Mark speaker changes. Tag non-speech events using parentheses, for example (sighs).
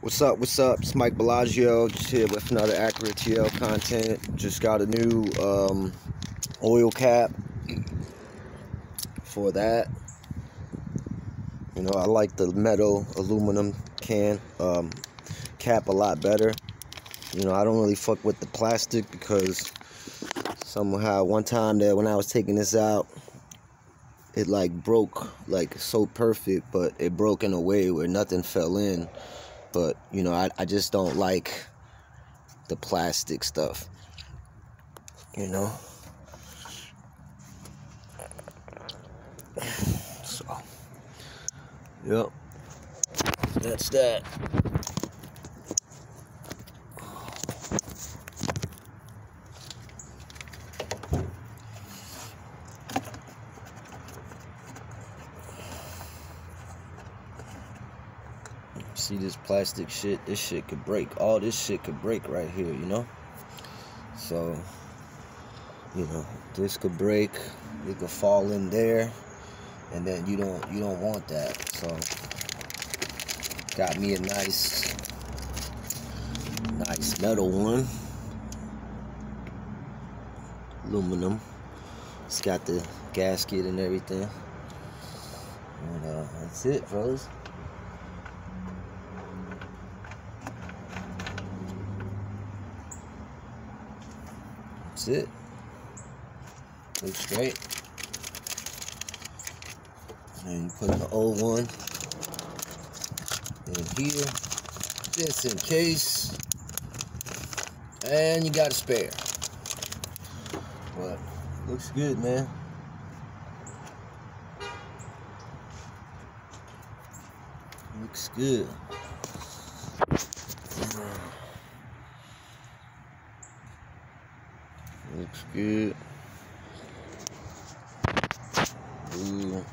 Speaker 1: What's up? What's up? It's Mike Bellagio just here with another Acura TL content. Just got a new um, oil cap for that. You know, I like the metal aluminum can um, cap a lot better. You know, I don't really fuck with the plastic because somehow one time that when I was taking this out, it like broke like so perfect, but it broke in a way where nothing fell in. But you know, I, I just don't like the plastic stuff. You know? (sighs) So Yep. That's that. See this plastic shit? This shit could break. All this shit could break right here, you know? So, you know, this could break. It could fall in there. And then you don't you don't want that. So got me a nice nice metal one. Aluminum. It's got the gasket and everything. And uh, that's it, fellas. That's it. Looks great. And you put the old one in here, just in case. And you got a spare. But looks good, man. Looks good. Looks good. Ooh.